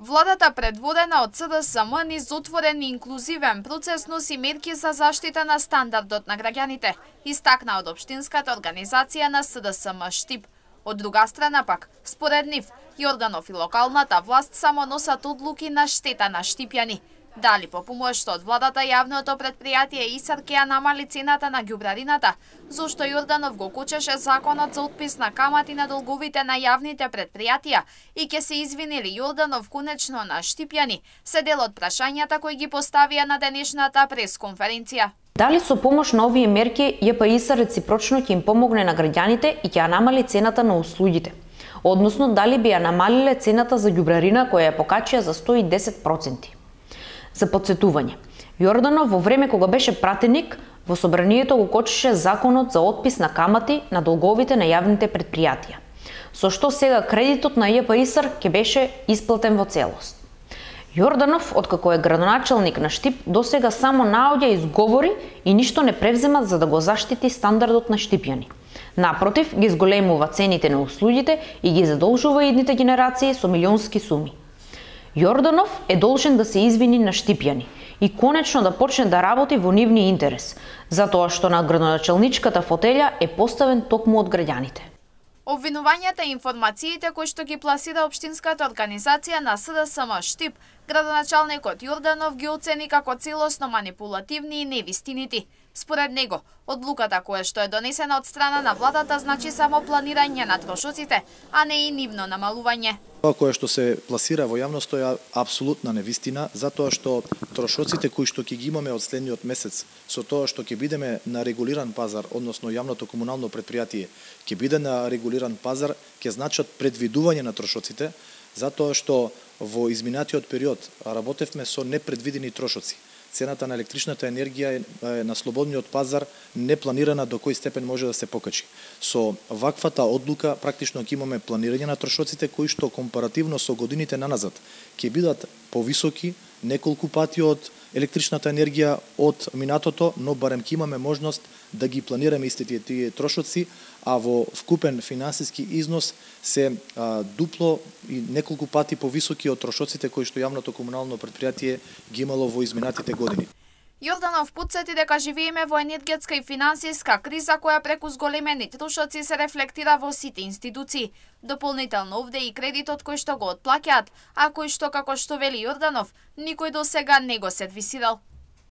Владата предводена од СДСМ низ отворен и инклузивен процес носи мерки за заштита на стандардот на граѓаните, истакна од Обштинската организација на СДСМ Штип. Од друга страна пак, според нив, Јорданов и локалната власт само носат одлуки на штета на штипјани, Дали по помош од владата јавното предпријатие ИСАР ќе ја намали цената на ѓубрарината, зошто Јорданов го кучеше законот за отпис на камати на долговите на јавните предпријатија и ќе се извинили Јорданов конечно на Штипјани, се дел од прашањата кои ги поставија на денешната пресконференција. Дали со помош на овие мерки ЈПИС реципрочно ќе им помогне на граѓаните и ќе ја намали цената на услугите? Односно, дали би ја намалиле цената за ѓубрарина која ја покачија за 110%? За подсетување, Јорданов во време кога беше пратеник, во собранието го кочеше законот за отпис на камати на долговите на јавните предпријатија, со што сега кредитот на ЈПИСР ќе беше исплатен во целост. Јорданов, откако е градоначалник на Штип, досега само наоѓа изговори и ништо не превзема за да го заштити стандардот на штипјани. Напротив, ги зголемува цените на услугите и ги задолжува идните генерации со милионски суми. Јорданов е должен да се извини на Штипјани и конечно да почне да работи во нивни интерес, затоа што на градоначалничката фотелја е поставен токму од граѓаните. Обвинувањата и информациите кои што ги пласира Обштинската организација на СДСМ Штип, градоначалникот Јорданов ги оцени како целосно манипулативни и невистинити. Според него, одлуката која што е донесена од страна на владата значи само планирање на трошоците, а не и нивно намалување. Тоа кое што се пласира во јавноста е апсолутна невистина, затоа што трошоците кои што ќе ги имаме од следниот месец, со тоа што ќе бидеме на регулиран пазар, односно јавното комунално предпријатие ќе биде на регулиран пазар, ќе значат предвидување на трошоците, затоа што во изминатиот период работевме со непредвидени трошоци цената на електричната енергија е на слободниот пазар непланирана до кој степен може да се покачи. Со ваквата одлука практично ќе имаме планирање на трошоците кои што компаративно со годините наназад ќе бидат повисоки неколку пати од електричната енергија од минатото, но барем ќе имаме можност да ги планираме истите тие трошоци, а во вкупен финансиски износ се а, дупло и неколку пати повисоки од трошоците кои што јавното комунално предпријатие ги имало во изминатите години. Јорданов подсети дека живееме во енергетска и финансиска криза која преку зголемени трошоци се рефлектира во сите институции. Дополнително овде и кредитот кој што го отплаќаат, а кој што како што вели Јорданов, никој до сега не го сервисирал.